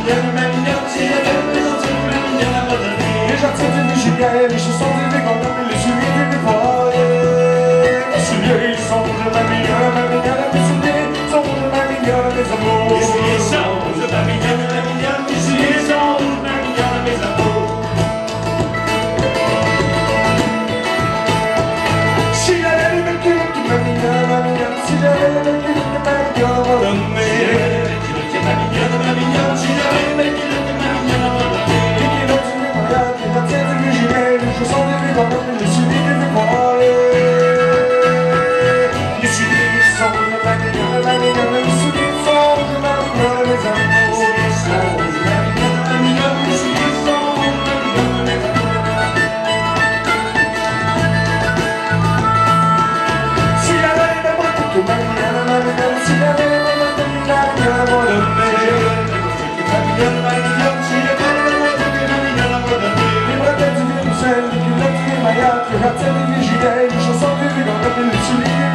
mignonne, ma mignonne, si la belle maison, c'est c'est télévisuel, je sens des rigoles comme une souliers